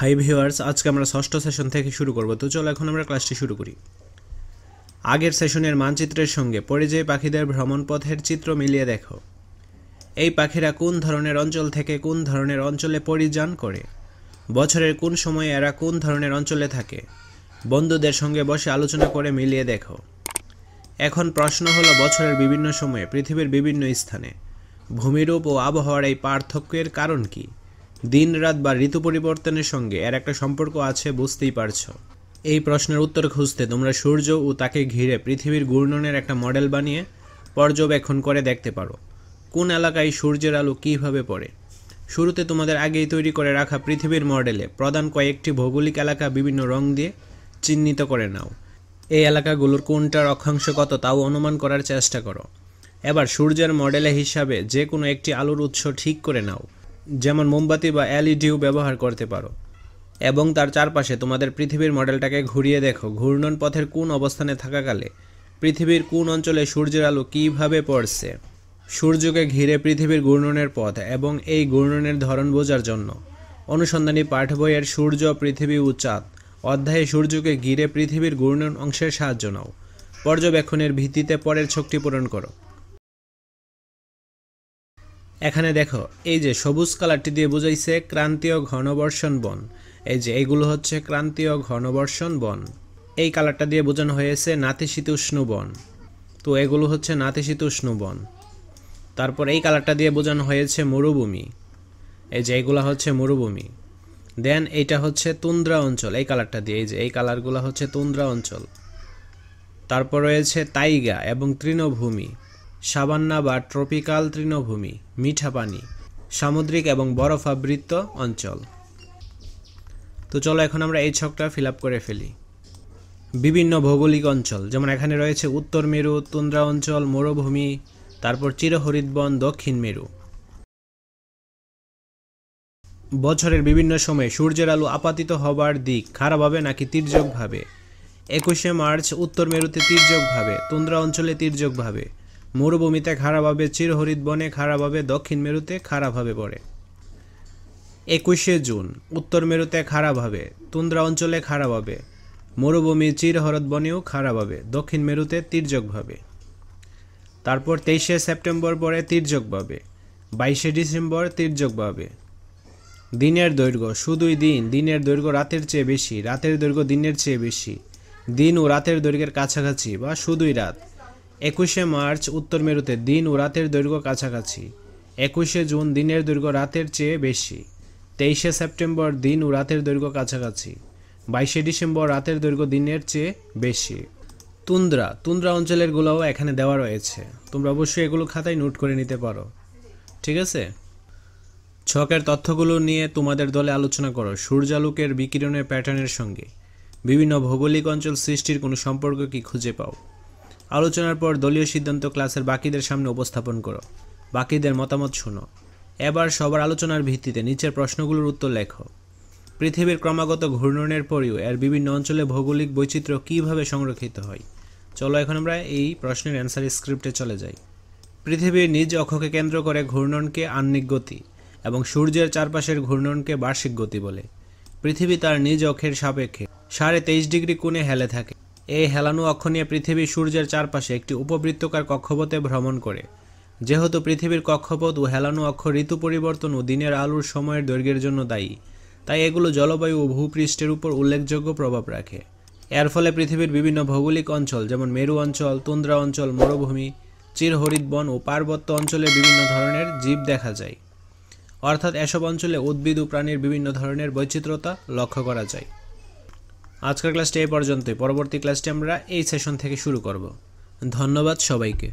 Hi viewers আজকে আমরা ষষ্ঠ সেশন থেকে শুরু করব। তো চলো এখন আমরা ক্লাসটি শুরু করি। আগের সেশনের মানচিত্রের সঙ্গে পরিযায়ী পাখিদের ভ্রমণ পথের চিত্র মিলিয়ে দেখো। এই পাখিরা কোন ধরনের অঞ্চল থেকে কোন ধরনের অঞ্চলে পরিযান করে? বছরের কোন সময়ে এরা কোন ধরনের অঞ্চলে থাকে? বন্ধুদের সঙ্গে বসে আলোচনা করে মিলিয়ে দেখো। এখন প্রশ্ন হলো বছরের বিভিন্ন সময়ে পৃথিবীর বিভিন্ন স্থানে ভূমিরূপ ও আবহাওয়ার এই পার্থক্যের কারণ কি? দিন, রাত বা ঋতু পরিবর্তনের সঙ্গে এর একটা সম্পর্ক আছে, বুঝতেই পারছ। এই প্রশ্নের উত্তর খুঁজতে তোমরা সূর্য ও তাকে ঘিরে পৃথিবীর ঘূর্ণনের একটা মডেল বানিয়ে পর্যবেক্ষণ করে দেখতে পারো। কোন এলাকায় সূর্যের আলো কীভাবে পড়ে? শুরুতে তোমাদের আগেই তৈরি করে রাখা পৃথিবীর মডেলে প্রধান কয়েকটি ভৌগোলিক এলাকা বিভিন্ন রং দিয়ে চিহ্নিত করে নাও। এই এলাকাগুলোর কোনটার অক্ষাংশ কত তাও অনুমান করার চেষ্টা করো। এবার সূর্যের মডেলে হিসাবে যে কোনো একটি আলোর উৎস ঠিক করে নাও। যেমন মোমবাতি বা এলইডিও ব্যবহার করতে পারো। এবং তার চারপাশে তোমাদের পৃথিবীর মডেলটাকে ঘুরিয়ে দেখো, ঘূর্ণন পথের কোন অবস্থানে থাকাকালে পৃথিবীর কোন অঞ্চলে সূর্যের আলো কীভাবে পড়ছে, সূর্যকে ঘিরে পৃথিবীর ঘূর্ণনের পথ এবং এই ঘূর্ণনের ধরন বোঝার জন্য। অনুসন্ধানী পাঠ বইয়ের সূর্য পৃথিবী চাঁদ, অধ্যায়ে সূর্যকে ঘিরে পৃথিবীর ঘূর্ণন অংশের সাহায্য নাও। পর্যবেক্ষণের ভিত্তিতে পরের ছকটি পূরণ করো। এখানে দেখো, এই যে সবুজ কালারটি দিয়ে বোঝাইছে ক্রান্তীয় ঘনবর্ষণ বন। এই যে এইগুলো হচ্ছে ক্রান্তীয় ঘনবর্ষণ বন। এই কালারটা দিয়ে বোঝানো হয়েছে নাতিশীতোষ্ণ বন। তো এগুলো হচ্ছে নাতিশীতোষ্ণ বন। তারপর এই কালারটা দিয়ে বোঝানো হয়েছে মরুভূমি। এই যে এইগুলো হচ্ছে মরুভূমি। দেন এইটা হচ্ছে তুন্দ্রা অঞ্চল, এই কালারটা দিয়ে, এই যে এই কালারগুলো হচ্ছে তুন্দ্রা অঞ্চল। তারপর রয়েছে তাইগা এবং তৃণভূমি। সাবান্না বা ট্রপিক্যাল তৃণভূমি, মিঠা পানি, সামুদ্রিক এবং বরফাবৃত অঞ্চল। তো চলো এখন আমরা এই ছকটা ফিল করে ফেলি। বিভিন্ন ভৌগোলিক অঞ্চল, যেমন এখানে রয়েছে উত্তর মেরু, তুন্দ্রা অঞ্চল, মরুভূমি, তারপর চিরহরিৎ বন দক্ষিণ মেরু। বছরের বিভিন্ন সময়ে সূর্যের আলো আপাতিত হবার দিক খারাপ হবে নাকি তির্যকভাবে? একুশে মার্চ উত্তর মেরুতে তির্যকভাবে, তুন্দ্রা অঞ্চলে তির্যকভাবে। মরুভূমিতে খারাপভাবে চিরহরিৎ বনে খারাপভাবে দক্ষিণ মেরুতে খারাপভাবে পড়ে একুশে জুন, উত্তর মেরুতে খারাপভাবে তুন্দ্রা অঞ্চলে খারাপভাবে মরুভূমি চিরহরদ বনেও খারাপভাবে দক্ষিণ মেরুতে তির্যকভাবে তারপর তেইশে সেপ্টেম্বর পরে তির্যকভাবে বাইশে ডিসেম্বর তির্যকভাবে দিনের দৈর্ঘ্য, শুধুই দিন, দিনের দৈর্ঘ্য রাতের চেয়ে বেশি, রাতের দৈর্ঘ্য দিনের চেয়ে বেশি, দিন ও রাতের দৈর্ঘ্যের কাছাকাছি বা শুধুই রাত। একুশে মার্চ, উত্তর মেরুতে দিন ও রাতের দৈর্ঘ্য কাছাকাছি। একুশে জুন, দিনের দৈর্ঘ্য রাতের চেয়ে বেশি। তেইশে সেপ্টেম্বর, দিন ও রাতের দৈর্ঘ্য কাছাকাছি। বাইশে ডিসেম্বর, রাতের দৈর্ঘ্য দিনের চেয়ে বেশি। তুন্দ্রা তুন্দ্রা অঞ্চলের গুলাও এখানে দেওয়া রয়েছে। তোমরা অবশ্যই এগুলো খাতায় নোট করে নিতে পারো। ঠিক আছে? ছকের তথ্যগুলো নিয়ে তোমাদের দলে আলোচনা করো সূর্যালোকের বিকিরণের প্যাটার্নের সঙ্গে। বিভিন্ন ভৌগোলিক অঞ্চল সৃষ্টির কোনো সম্পর্ক কি খুঁজে পাও? আলোচনার পর দলীয় সিদ্ধান্ত ক্লাসের বাকিদের সামনে উপস্থাপন করো। বাকিদের মতামত শোনো। এবার সবার আলোচনার ভিত্তিতে নিচের প্রশ্নগুলোর উত্তর লেখো। পৃথিবীর ক্রমাগত ঘূর্ণনের পরেও এর বিভিন্ন অঞ্চলে ভৌগোলিক বৈচিত্র্য কীভাবে সংরক্ষিত হয়? চলো এখন আমরা এই প্রশ্নের অ্যান্সার স্ক্রিপ্টে চলে যাই। পৃথিবীর নিজ অক্ষকে কেন্দ্র করে ঘূর্ণনকে আহ্নিক গতি এবং সূর্যের চারপাশের ঘূর্ণনকে বার্ষিক গতি বলে। পৃথিবী তার নিজ অক্ষের সাপেক্ষে সাড়ে তেইশ ডিগ্রি কোণে হেলে থাকে। এই হেলানো অক্ষ নিয়ে পৃথিবী সূর্যের চারপাশে একটি উপবৃত্তকার কক্ষপথে ভ্রমণ করে। যেহেতু পৃথিবীর কক্ষপথ ও হেলানো অক্ষ ঋতু পরিবর্তন ও দিনের আলোর সময়ের দৈর্ঘ্যের জন্য দায়ী, তাই এগুলো জলবায়ু ও ভূপৃষ্ঠের উপর উল্লেখযোগ্য প্রভাব রাখে। এর ফলে পৃথিবীর বিভিন্ন ভৌগোলিক অঞ্চল যেমন মেরু অঞ্চল, তুন্দ্রা অঞ্চল, মরুভূমি চিরহরিৎ বন ও পার্বত্য অঞ্চলে বিভিন্ন ধরনের জীব দেখা যায়। অর্থাৎ এসব অঞ্চলে উদ্ভিদ ও প্রাণীর বিভিন্ন ধরনের বৈচিত্র্যতা লক্ষ্য করা যায়। আজকের ক্লাসটি এই পর্যন্তই। পরবর্তী ক্লাসটি আমরা এই সেশন থেকে শুরু করব। ধন্যবাদ সবাইকে।